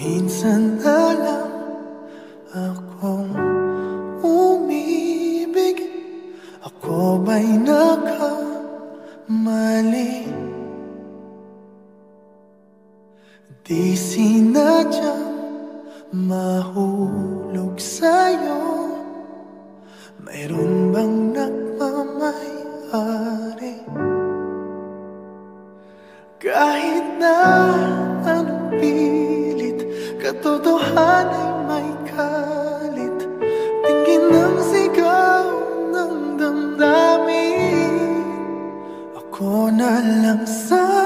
Minsan na akong umibig Ako ba'y nakamali? Di sinadyang mahulog sa'yo Mayroon bang nagmamayari? Kahit sun.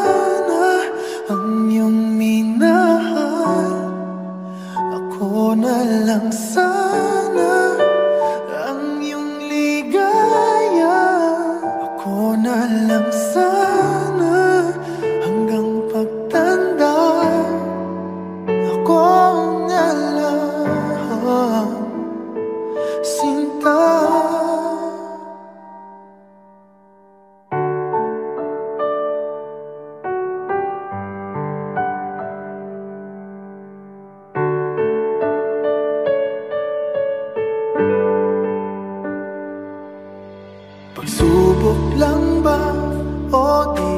Pagsubok lang ba? O di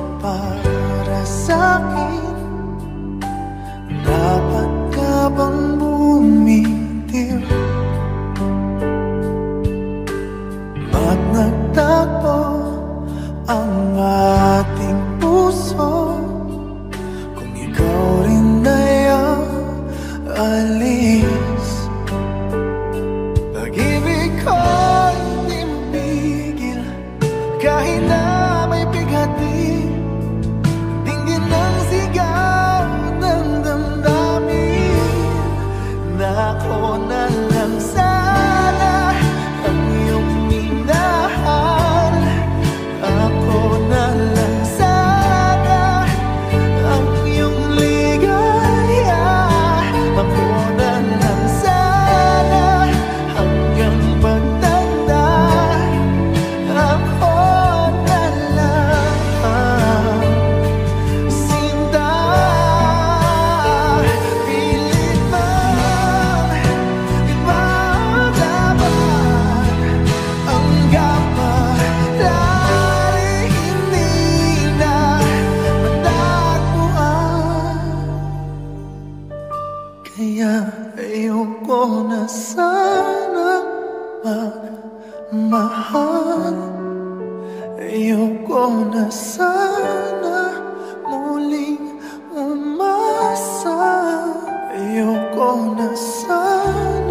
Kaya ayoko na sana magmahal. Ayoko na sana muling umasa. Ayoko na sana